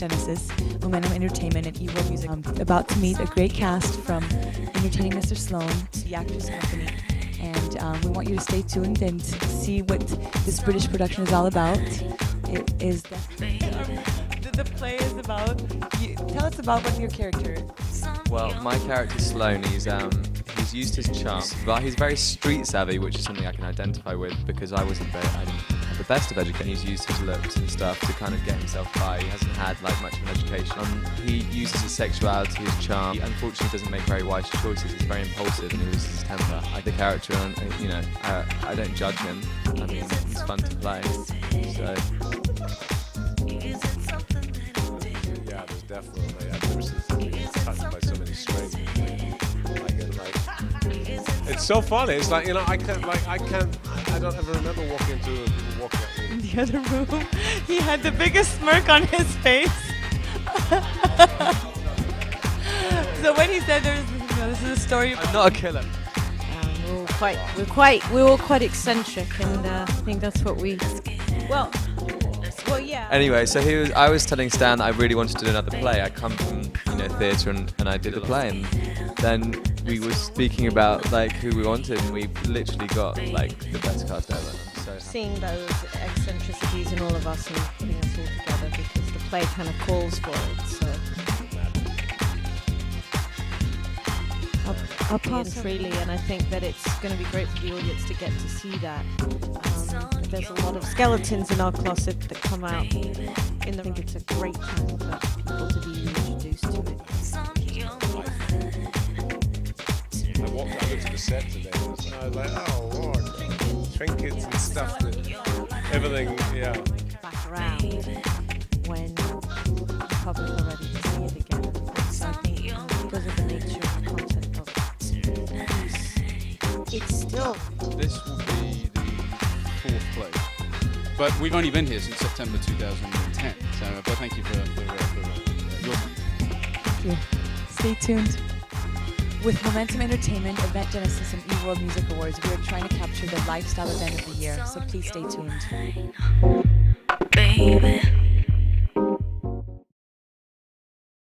Genesis, Momentum Entertainment, and eWorld Music. I'm about to meet a great cast from Entertaining Mr. Sloane, to the Actors Company, and um, we want you to stay tuned and see what this British production is all about. It is the, play is about. You, tell us about what your character. Well, my character Sloane, he's um, he's used his charm, but he's very street savvy, which is something I can identify with because I wasn't very, I the best of education. He's used his looks and stuff to kind of get himself by. He hasn't had like much of an education. Um, he uses his sexuality, his charm. He unfortunately doesn't make very wise choices. He's very impulsive and he loses his temper. I the character, and uh, you know, I, I don't judge him. I mean, he's fun to play. So. Yeah, there's definitely. I've never seen it's so funny. It's like you know, I can't like I can't. I don't ever remember walking into a walking at In the other room, he had the biggest smirk on his face. so when he said there's, you know, this is a story. I'm not a killer. Um, we're quite, we're quite, we're all quite eccentric, and uh, I think that's what we. Well, well, yeah. Anyway, so he was. I was telling Stan that I really wanted to do another play. I come from you know theatre and, and I did a play, and then we were speaking about like who we wanted, and we literally got like the best cast ever. So. Seeing those eccentricities in all of us and putting us all together because the play kind of calls for it. So. I'll, I'll pass freely, and I think that it's going to be great for the audience to get to see that. Um, there's a lot of skeletons in our closet that come out. In the, I think it's a great time for people to be introduced to it. I walked. I looked at the set today. And I was like, oh lord, trinkets and stuff. That, everything. Yeah. back around when the public are ready to see it again. So I think because of the nature of the content of it, it's still This will be the fourth play. But we've only been here since September 2010. So, but thank you for, for, uh, for uh, your time. Thank you. Stay tuned. With Momentum Entertainment, Event Genesis, and eWorld Music Awards, we are trying to capture the lifestyle event of the year. So please stay tuned.